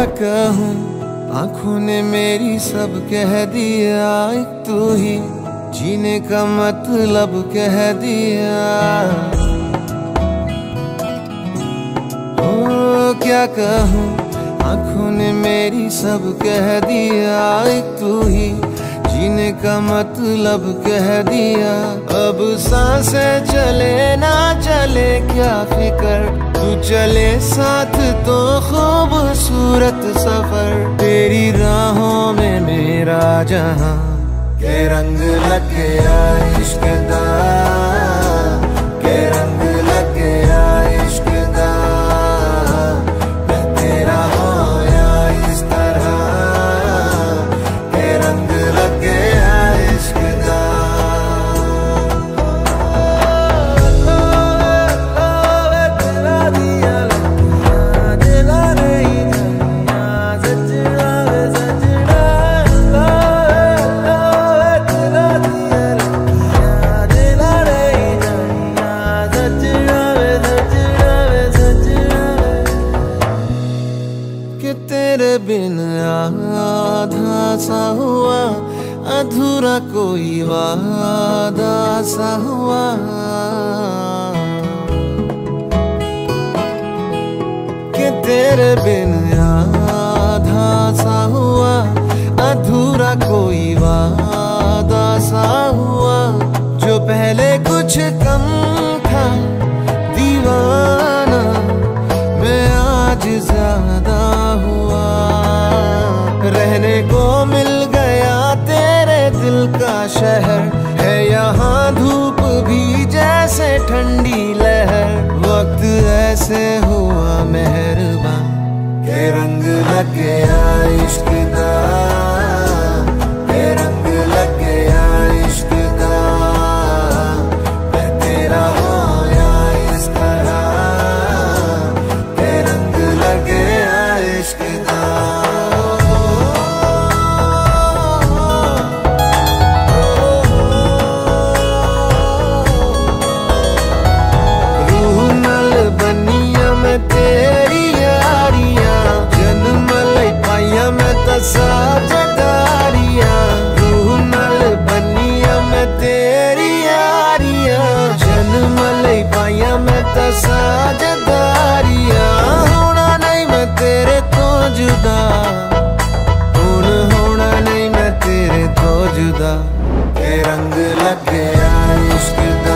क्या कहूँ, आँखों ने मेरी सब कह दिया, एक तू ही जीने का मतलब कह दिया। ओ क्या कहूँ, आँखों ने मेरी सब कह दिया, एक तू ही जीने का मतलब कह दिया। अब साँसें चले ना चले, क्या फिकर? तू चले साथ तो खूबसूरत सफ़र। तेरी राहों में मेरा जहाँ। के रंग लग गया बिन आधा सा हुआ, अधूरा कोई वादा सा हुआ। कि तेरे बिन आधा सा हुआ, अधूरा कोई वादा सा हुआ। जो पहले कुछ कम था, दीवाना, मैं आज ज़्यादा का शहर है। यहाँ धूप भी जैसे ठंडी लहर। वक्त ऐसे हुआ मेहरबान। के रंग लग गया इश्क के ਸਾਜਦਾਰੀਆਂ, ਹੋਣਾ ਨਹੀਂ ਮੈਂ ਤੇਰੇ ਤੋਂ ਜੁਦਾ। ਹੁਣ, ਹੋਣਾ ਨਹੀਂ ਮੈਂ ਤੇਰੇ ਤੋਂ ਜੁਦਾ। ਤੇ ਰੰਗ ਲੱਗਿਆ ਇਸ਼ਕ ਦਾ